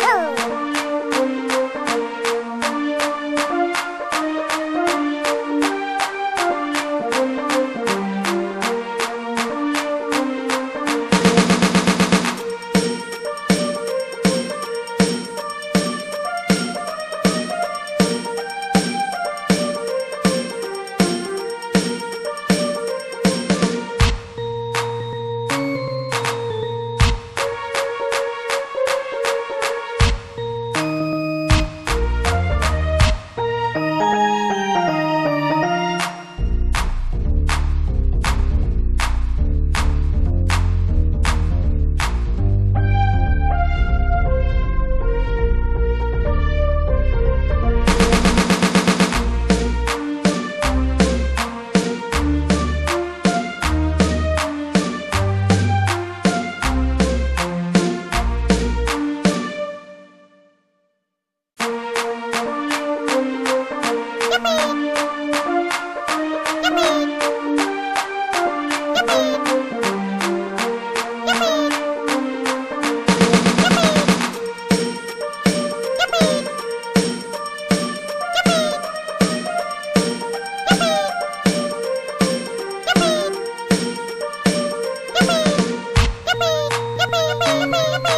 Oh. Yippee! Yippee!